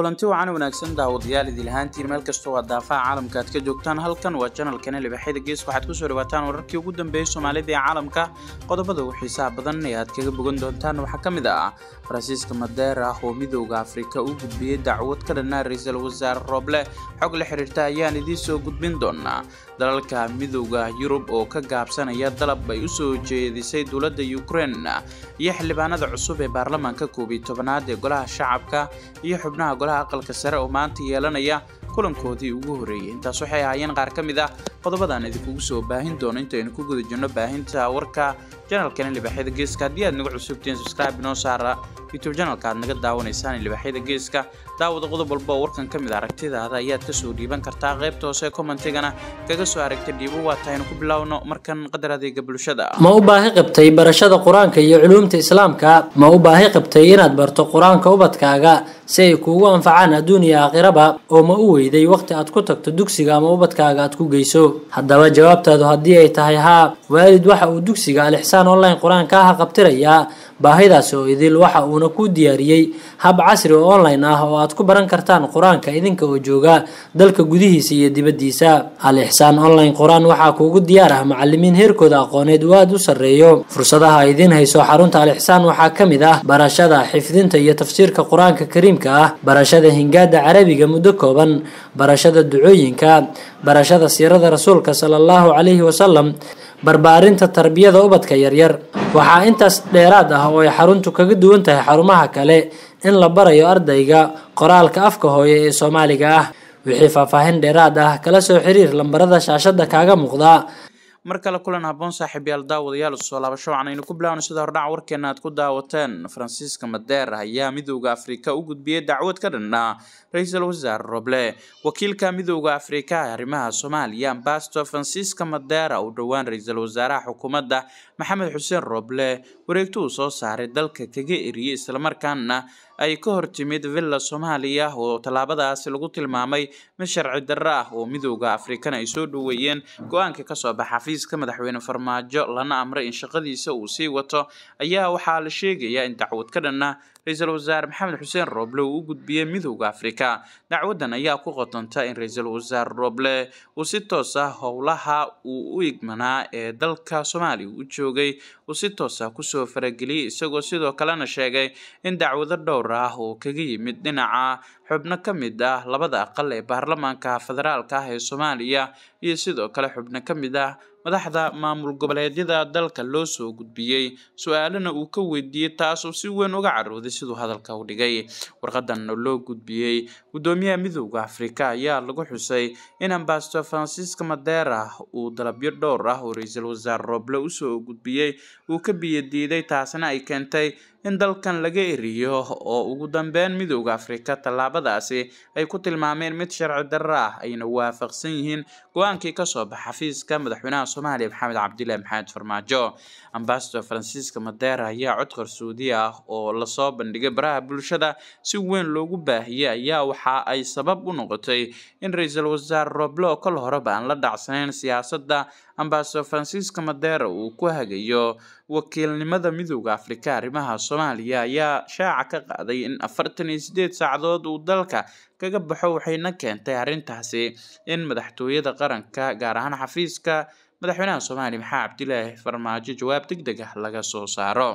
kulanti wacan wanaagsan daawadayaal idilahaantiin meel kastoo waa daafaha caalamka aad ka joogtaan. Halkan waa janalkana libaxyada gees waxaad ku soo dhawaataan wararkii ugu dambeeyay soomaalida ee caalamka. Qodobada ugu xiisaha badan ee aad kaga bogan doontaan. Waxaa ka mid ah faransiiska madeer ah oo midooda afrika u gudbiyey dacwad ka dhanaa ra'iisul wasaare rooble xog la xiriirta ayaan idiin soo gudbin doonaa dalalka midooda yurub oo ka gaabsanaya dalab ay u soo jeedisay dowladda ukrein iyo xildhibaanada cusub ee baarlamaanka koob iyo tobanaad ee golaha shacabka iyo xubnaha golaha aqalka sare oo maanta yeelanaya kulankoodii ugu horreeyay. Intaas waxay ahaayeen qaar ka mid ah qodobadaan idinkugu soo baahin doono intaynu ku guda jirno baahinta warka janalkana libaxyada geeska. Haddii aad naga cusubtiin subscribe inoo saara youtube janalka aad naga daawanaysaan libaxyada geeska. Daawada qodob walba oo warkan ka mid aragtidaada ayaad ka soo dhiiban kartaa qaybta hoose commentigana kaga soo aragta dhiibo waa tahaynu ku bilowno markan qadar adeega bulshada. Ma u baahi qabtay barashada qur'aanka iyo culuumta islaamka? Ma u baahi qabtay inaad barto qur'aanka ubadkaaga si ay kuugu anfacaan adduun iyo aakhiraba? Oo ma u weyday wakhti aad ku tagto dugsiga ama ubadkaaga aad ku geyso? Haddaba jawaabtaadu haddii ay tahay haa waalid waxa uu dugsiga alixsaan online qur'aanka ah qabtirayaa baahidaas oo idil waxa uuna kuu diyaariyey hab casri oo online ah oo aad ku baran kartaan qur'aanka idinka oo jooga dalka gudihiisa iyo dibaddiisa. Al ixsaan online qur'aan waxaa kuugu diyaar ah macalimiin heerkooda aqooneed uu aada u sarreeyo. Fursadaha idiin hayso xarunta al ixsaan waxaa ka mid ah barashada xifdinta iyo tafsiirka qur'aanka kariimka ah barashada hingaada carabiga muddo kooban barashada ducooyinka barashada siirada rasuulka sala allahu calayhi wasalam barbaarinta tarbiyada ubadka yaryar. Waxaa intaas dheeraad ah oo ay xaruntu kaga duwan tahay xarumaha kale in la barayo ardayga qoraalka afka hooye ee soomaaliga ah. Wixii faahfaahin dheeraad ah kala soo xiriir lambarada shaashada kaaga muuqda mar kale kulan haboon saaxiibyaal daawadayaal soo laabasho waxaanaynu ku bilaawna sida hordhac warkeena aad ku daawateen. Faransiiska madeer ayaa midooda afrika u gudbiyey dacwad ka dhanaa ra'iisul wasaare roble wakiilka midooda afrika arrimaha soomaaliya ambasador francisca madera uu dhowaan ra'iisul wasaaraha xukuumadda. Maxamed xuseen roble wareegto uu soo saaray dalka kaga eriyey islamarkaana ay ka hor timid villa soomaaliya oo tallaabadaasi lagu tilmaamay mid sharci darro ah oo midooda afrikana ay soo dhoweeyeen. Go'aanka ka soo baxa xafiiska madaxweyne farmaajo lana amray in shaqadiisa uu sii wato ayaa waxaa la sheegayaa in dacwad ka dhanna ra'iisul wasaare maxamed xuseen roble uu u gudbiyey midooda afrika. Dacwadan ayaa ku qotanta in ra'iisul wasaare roble uu si toos ah howlaha uu u igmanaa ee dalka soomaaliya u joogay. Uu si toos ah ku soo farageliyey isagoo sidoo kalena sheegay in dacwado dhowr ah oo kaga yimid dhinaca xubno ka mid ah labada aqal ee baarlamaanka federaalka ah ee soomaaliya iyo sidoo kale xubno ka mid ah madaxda maamul goboleedyada dalka loo soo gudbiyey. Su'aalana uu ka weydiiyey taasoo si weyn uga carooday siduu hadalka u dhigay. Warqadan loo gudbiyey guddoomiyaha midooda afrika ayaa lagu xusay in ambasador francisca madera uu dalabyo dhowr ah oo ra'iisul wasaare roble u soo gudbiyey uu ka biyadiiday taasina ay keentay in dalkan laga eriyo oo ugu dambeyn midooda afrika tallaabadaasi ay ku tilmaameen mid sharci darro ah ayna waafaqsan yihiin go'aankii ka soo baxa xafiiska madaxweynaha soomaaliya maxamed cabdilaahi maxamed farmaajo. Ambasador francisca madera ayaa cod qarsoodi ah oo la soo bandhigay baraha bulshada si weyn loogu baahiyey ayaa waxa ay sabab u noqotay in ra'iisul wasaare roble oo kol horeba aan la dhacsanayn siyaasadda ambasador francisca madera uu ku hagayo wakiilnimada midooda afrika arrimaha soomaaliya ayaa shaaca ka qaaday in afartan iyo sideed saacadood uu dalka kaga baxo waxayna keentay arrintaasi in madaxtooyada qaranka gaar ahaan xafiiska madaxweynaha soomaaliya maxaa cabdilaahi farmaajo jawaab deg deg ah laga soo saaro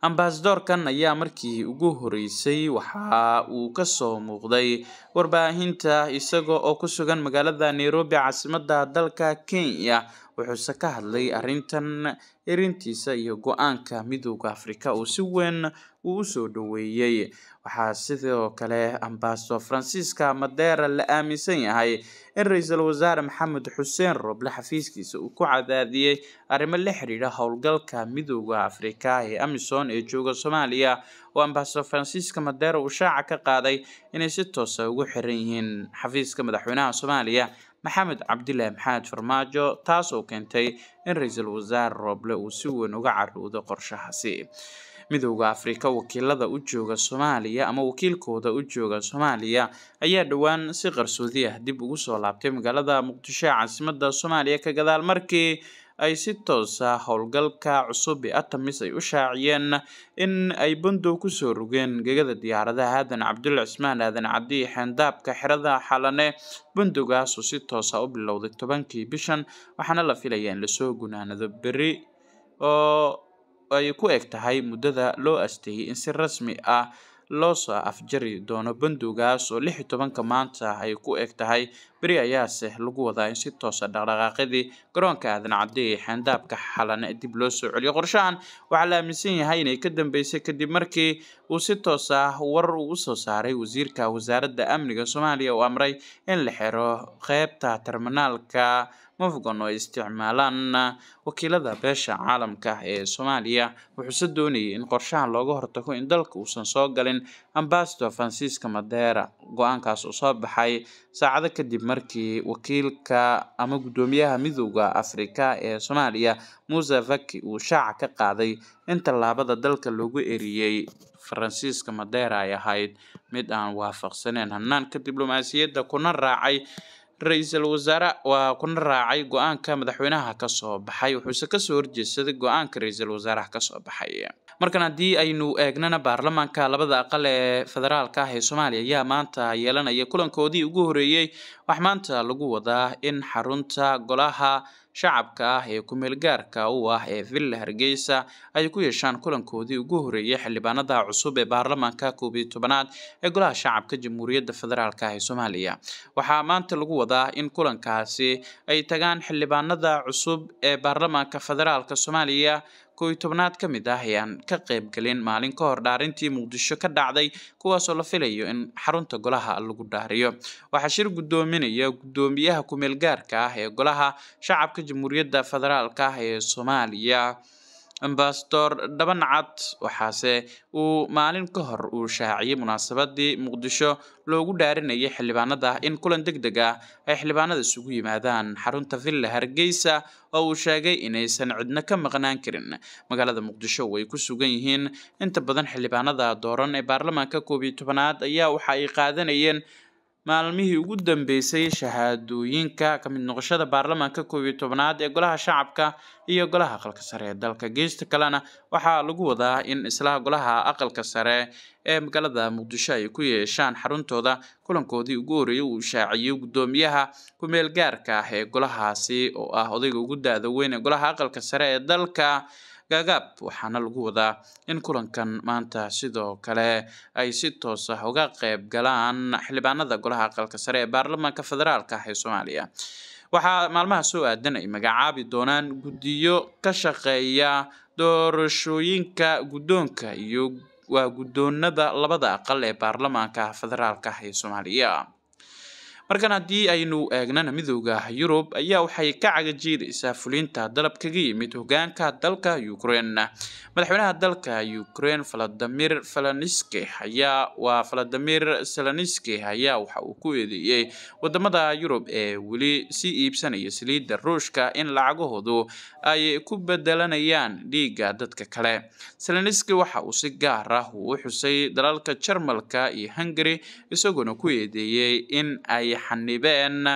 ambasadorkan ayaa markii ugu horeysay waxa uu ka soo muuqday warbaahinta isaga oo ku sugan magaalada nairobi caasimadda dalka kenya. Wuxuuse ka hadlay arrintan erintiisa iyo go'aanka midooda afrika uu si weyn uu u soo dhoweeyey waxaa sidoo kale ambasador francisca madera la aaminsan yahay in ra'iisul wasaare maxamed xuseen roble xafiiskiisa uu ku cadaadiyey arrimo la xidhiidha howlgalka midooda afrika ee amisom ee jooga soomaaliya oo ambasador francisca madera uu shaaca ka qaaday inay si toosa ugu xiran yihiin xafiiska madaxweynaha soomaaliya maxamed cabdilaahi maxamed farmaajo taas oo keentay in ra'iisul wasaare roble uu si weyn uga caroodo qorshahaasi midooda afrika wakiilada u jooga soomaaliya ama wakiilkooda u jooga soomaaliya ayaa dhowaan si qarsoodi ah dib ugu soo laabtay magaalada muqdisho ee caasimada soomaaliya ka gadaal markii ay si toosa howlgalka cusub ee atamis ay u shaaciyeen in ay bandow ku soo rogeen gegada diyaaradaha aadan cabdulle cismaan aadan cabdi xeendaabka xerada xalane. Bandowgaas oo si toosa u bilowday tobankii bishan waxaana la filaya in la soo gunaanado beri oo ay ku eg tahay muddada loo asteeyay in si rasmi ah loo soo afjari doono bandowgaas oo lix tobanka maanta ay ku eg tahay. Beri ayaase lagu wadaa in si toosa dhaqdhaqaaqyadii garoonka aadan cabdi ee xeendaabka xalane dib loo soo celiyo. Qorshahan waxaa la aaminsan yahay inay ka dambeysay kadib markii uu si toos ah war uu u soo saaray wasiirka wasaaradda amniga soomaaliya oo amray in la xiro qeybta terminaalka mafgon oo ay isticmaalaan wakiilada beesha caalamka ee soomaaliya. Wuxuuse doonayay in qorshahan looga hortago in dalka uusan soo galin ambasador francisca madera go'aankaas oo soo baxay saacado kadib markii wakiilka ama guddoomiyaha midooda afrika ee soomaaliya muuse faki uu shaaca ka qaaday in tallaabada dalka loogu eriyey francisca madera ay ahayd mid aan waafaqsaneyn hanaanka diblomaasiyadda kuna raacay ra'iisul wasaare waa kuna raacay go'aanka madaxweynaha ka soo baxay. Wuxuuse ka soo horjeedsaday go'aanka ra'iisul wasaaraha ka soo baxay. Markan haddii aynu eegnana baarlamaanka labada aqal ee federaalka ah ee soomaaliya ayaa maanta yeelanaya kulankoodii ugu horeeyey wax maanta lagu wadaa in xarunta golaha shacabka ah ee ku-meel gaarka u ah ee villa hargeysa ay ku yeeshaan kulankoodii ugu horeeyay xildhibaanada cusub ee baarlamaanka koob iyo tobanaad ee golaha shacabka jamhuuriyadda federaalk ah ee soomaaliya. Waxaa maanta lagu wadaa in kulankaasi ay tagaan xildhibaanada cusub ee baarlamaanka federaalka soomaaliya koob iyo tobnaad ka mid ah ayaan ka qaybgelin maalin ka hor dhaarintii muqdisho ka dhacday kuwaasoo la filayo in xarunta golaha lagu dhaariyo waxaa shir guddoominaya guddoomiyaha ku-meel ah ee golaha shacabka jamhuuriyadda federaalk ah ee soomaaliya ambasador dhabancad waxaase uu maalin ka hor uu shaaciyey munaasabadii muqdisho loogu dhaarinayay xildhibaanada in kulan deg deg ah ay xildhibaanada isugu yimaadaan. Xarunta villa hargeysa oo uu sheegay inaysan cidno ka maqnaan karin. Magaalada muqdisho oo ay ku sugan yihiin. Inta badan xildhibaanada dooran ee baarlamaanka koob iyo tobanaad ayaa waxa ay qaadanayeen maalmihii ugu dambeysay shahaadooyinka ka mid noqoshada baarlamaanka koob iyo tobanaad ee golaha shacabka iyo golaha aqalka sare ee dalka. Geesta kalena waxaa lagu wadaa in isla golaha aqalka sare ee magaalada muqdisho ay ku yeeshaan xaruntooda kulankoodii ugu horeeyay uu shaaciyey guddoomiyaha ku-meel gaarka ah ee golahaasi oo ah odayga ugu da-da weyn ee golaha aqalka sare ee dalka gaagaab waxaana lagu wadaa in kulankan maanta sidoo kale ay si toos ah uga qayb galaan xildhibaanada golaha aqalka sare ee baarlamaanka federaalka ah ee soomaaliya. Waxaa maalmaha soo aadan ay magacaabi doonaan guddiyo ka shaqeeya doorashooyinka guddoonka iyo waa guddoonada labada aqal ee baarlamaanka federaalka ah ee soomaaliya markan haddii aynu eegnana midooda yurub ayaa waxay ka cagajiidaysaa fulinta dalab kaga yimid hogaanka dalka ukraine. Madaxweynaha dalka ukraine valadimir zeleniski ayaa waa valadimir zeleniski ayaa waxa uu ku eedeeyey waddamada yurub ee weli sii iibsanaya saliidda ruushka in lacagahoodu ay ku bedelanayaan dhiigga dadka kale. Zeleniski waxa uu si gaar ah uu u xusay dalalka jarmalka iyo hungary isagoona ku eedeeyey in ay xanibeen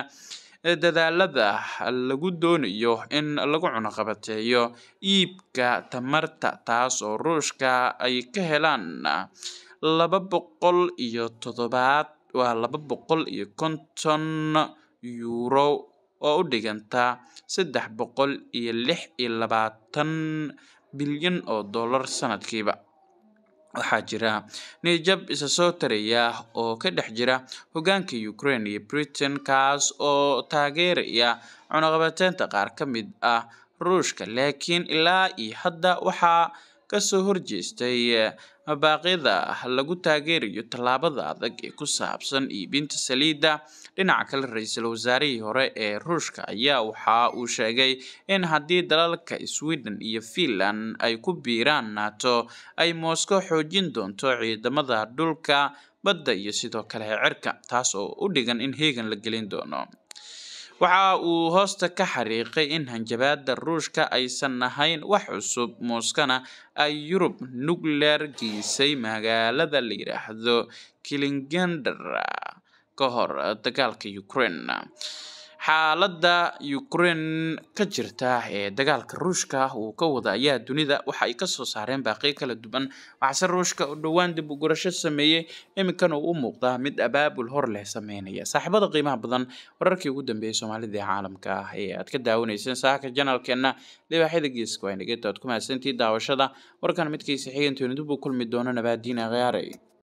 dadaalada lagu doonayo in lagu cunaqabateeyo iibka tamarta taas oo ruushka ay ka helaan laba boqol iyo toddobaad waa laba boqol iyo konton euro oo u dhiganta saddex boqol iyo lix iyo labaatan bilyan oo dollar sanadkiiba waxaa jira niyajab isa soo taraya oo ka dhex jira hogaanka ukraine iyo britain kaas oo taageeraya cunaqabateynta qaar ka mid ah ruushka. Laakiin ilaa iyo hadda waxaa ka soo horjeestay baaqyada lagu taageerayo tallaabada adag ee ku saabsan iibinta saliidda. Dhinaca kale ra'iisul wasaarihii hore ee ruushka ayaa waxa uu sheegay in haddii dalalka sweden iyo finland ay ku biiraan nato ay moscow xoojin doonto ciidamada dhulka badda iyo sidoo kale cirka taas oo u dhigan in heegan la gelin doono waxa uu hoosta ka xariiqay in hanjabaada ruushka aysan ahayn wax cusub mooskana ay yurub nuclear geysay magaalada la yidhaahdo kilingender ka hor dagaalka ukraine xaaladda ukraine ka jirta ee dagaalka ruushka uu ka wada ayaa dunida waxa ay ka soo saareen baaqiyo kala duwan. Waxaase ruushka u dhowaan dib u gurasho sameeyey iminkana uu u muuqdaa mid abaabul hor leh sameynaya. Saaxiibada qiimaha badan wararkii ugu dambeeyey soomaalida ee caalamka ah ee aad ka daawanayseen saaka janalkeena libaaxyada geeska waa aad ku mahadsantii daawashada warkan midkiisa xigeentooni dib u kulmi doono nabaadiina khiyaarey